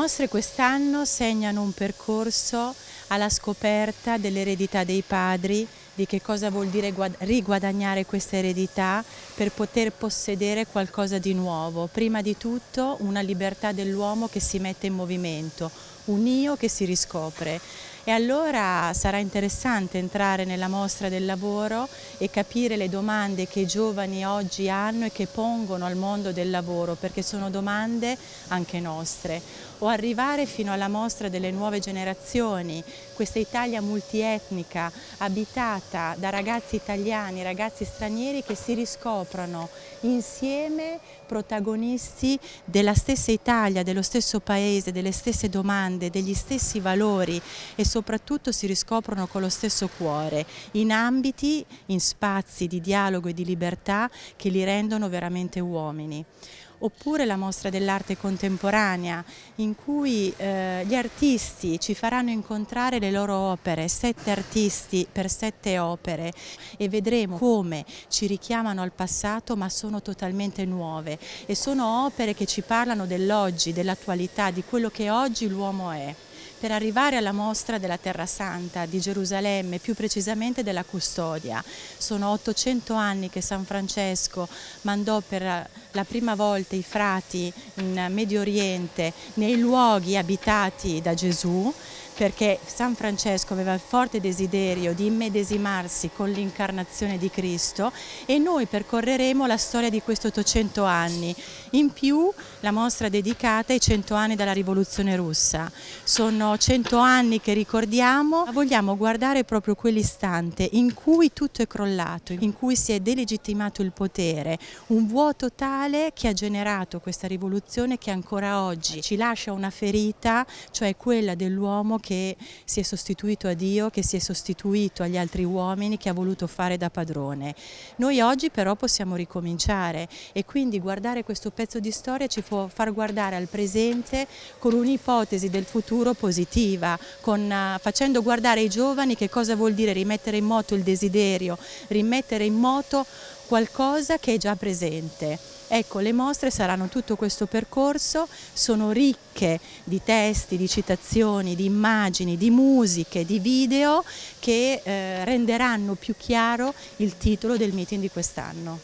mostre quest'anno segnano un percorso alla scoperta dell'eredità dei padri, di che cosa vuol dire riguadagnare questa eredità per poter possedere qualcosa di nuovo. Prima di tutto una libertà dell'uomo che si mette in movimento, un io che si riscopre. E allora sarà interessante entrare nella mostra del lavoro e capire le domande che i giovani oggi hanno e che pongono al mondo del lavoro, perché sono domande anche nostre. O arrivare fino alla mostra delle nuove generazioni, questa Italia multietnica, abitata da ragazzi italiani, ragazzi stranieri che si riscoprono insieme protagonisti della stessa Italia, dello stesso paese, delle stesse domande, degli stessi valori e soprattutto si riscoprono con lo stesso cuore, in ambiti, in spazi di dialogo e di libertà che li rendono veramente uomini oppure la mostra dell'arte contemporanea in cui eh, gli artisti ci faranno incontrare le loro opere, sette artisti per sette opere e vedremo come ci richiamano al passato ma sono totalmente nuove. E sono opere che ci parlano dell'oggi, dell'attualità, di quello che oggi l'uomo è per arrivare alla mostra della Terra Santa di Gerusalemme, più precisamente della Custodia. Sono 800 anni che San Francesco mandò per la prima volta i frati in Medio Oriente nei luoghi abitati da Gesù perché San Francesco aveva il forte desiderio di immedesimarsi con l'incarnazione di Cristo e noi percorreremo la storia di questi 800 anni. In più la mostra dedicata ai 100 anni dalla rivoluzione russa. Sono 100 anni che ricordiamo, ma vogliamo guardare proprio quell'istante in cui tutto è crollato, in cui si è delegittimato il potere, un vuoto tale che ha generato questa rivoluzione che ancora oggi ci lascia una ferita, cioè quella dell'uomo che che si è sostituito a Dio, che si è sostituito agli altri uomini, che ha voluto fare da padrone. Noi oggi però possiamo ricominciare e quindi guardare questo pezzo di storia ci può far guardare al presente con un'ipotesi del futuro positiva, con, uh, facendo guardare ai giovani che cosa vuol dire rimettere in moto il desiderio, rimettere in moto qualcosa che è già presente. Ecco, le mostre saranno tutto questo percorso, sono ricche di testi, di citazioni, di immagini, di musiche, di video che eh, renderanno più chiaro il titolo del meeting di quest'anno.